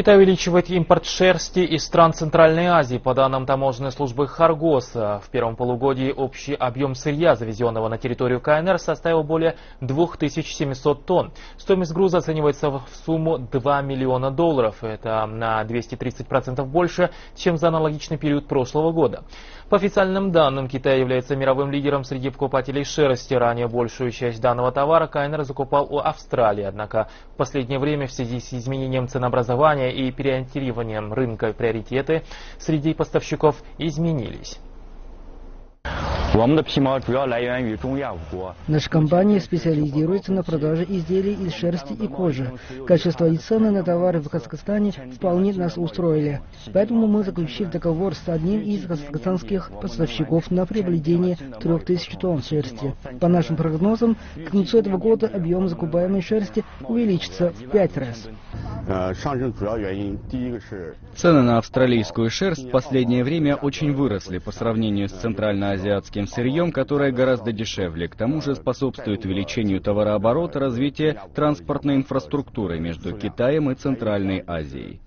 Китай увеличивает импорт шерсти из стран Центральной Азии. По данным таможенной службы Харгоса, в первом полугодии общий объем сырья, завезенного на территорию КНР, составил более 2700 тонн. Стоимость груза оценивается в сумму 2 миллиона долларов. Это на 230% больше, чем за аналогичный период прошлого года. По официальным данным, Китай является мировым лидером среди покупателей шерсти. Ранее большую часть данного товара КНР закупал у Австралии. Однако в последнее время в связи с изменением ценообразования и переориентированием рынка приоритеты среди поставщиков изменились. Наша компания специализируется на продаже изделий из шерсти и кожи. Качество и цены на товары в Казахстане вполне нас устроили. Поэтому мы заключили договор с одним из казахстанских поставщиков на приобретение 3000 тонн шерсти. По нашим прогнозам, к концу этого года объем закупаемой шерсти увеличится в пять раз. Цены на австралийскую шерсть в последнее время очень выросли по сравнению с центральноазиатским сырьем, которое гораздо дешевле. К тому же способствует увеличению товарооборота развития транспортной инфраструктуры между Китаем и Центральной Азией.